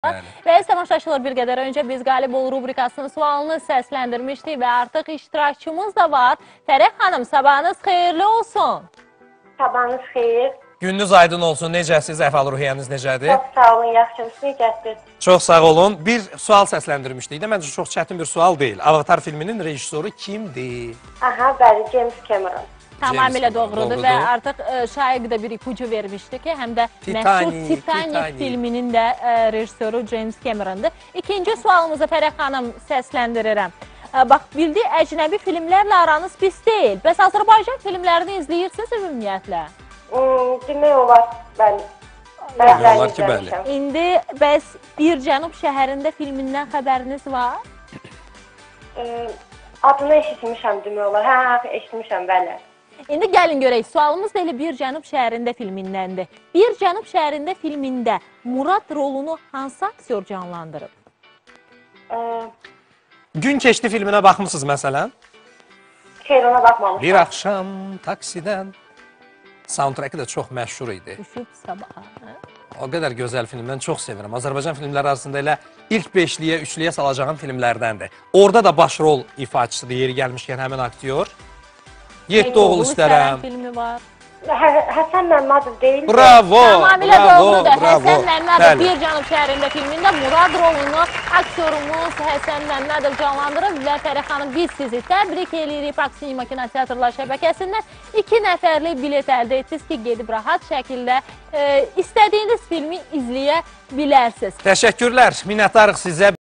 Əziz tamaşaçılar bir qədər öncə biz Qalib ol rubrikasının sualını səsləndirmişdik və artıq iştirakçımız da var. Fərəh xanım, sabahınız xeyirli olsun. Sabahınız xeyir. Gününüz aydın olsun. Necəsiz? Əhval-ruhiyyəniz necədir? Çox sağ olun, yaxşımız. Necəsiz? Çox sağ olun. Bir sual səsləndirmişdik də, məncə çox çətin bir sual deyil. Avatar filminin rejissoru kimdir? Aha, bəli, James Cameron. Tamamilə doğrudur doğrudur. və artıq ə, Şaiq də bir ipucu vermişdi ki, həm də Titanic, məşhur Titanic, Titanic. filminin də ə, rejissoru James Cameron'dır. İkinci sualımızı Fərəh xanım səsləndirirəm. Ə, Bax, bildi əcnəbi filmlərlə aranız pis deyil. Bəs Azərbaycan filmlərini izləyirsiniz ümumiyyətlə? Hmm, demək olar, bəli. Demək olar ki, bəli. İndi bəs Bir Cənub şəhərində filmindən xəbəriniz var? Adını eşitmişəm demək olar. Hə, hə, eşitmişəm, bəli. İndi gəlin görək, sualımız da elə Bir Cənub şəhərində filmindəndir. Bir Cənub şəhərində filmində Murad rolunu hansı aktyor canlandırıb? Gün keçdi filminə baxmısınız məsələn? xeyr, ona baxmamışam. Bir axşam taksidən soundtrackı da çox məşhur idi. Düşüb sabaha. O qədər gözəl film, mən çox sevirəm. Azərbaycan filmləri arasında elə ilk 5-liyə, 3-liyə salacağım filmlərdəndir. Orada da baş rol ifaçısıdır yeri gəlmişkən həmin aktyor. 7 oğul istərəm. filmi var. Hə, Həsən Məmmədov deyil. Bravo, Tamamilə bravo, doğrudur. bravo. Həsən Məmmədov Bəli. Bir Cənub şəhərində filmində Murad rolunu aktyorumuz Həsən Məmmədov canlandırıb və Fərəx xanım biz sizi təbrik edirik Park Sinema Kinoteatrlar şəbəkəsindən. 2 nəfərlik bilet əldə etdiniz ki, gedib rahat şəkildə e, istədiyiniz filmi izləyə bilərsiniz. Təşəkkürlər, minnətdarıq sizə.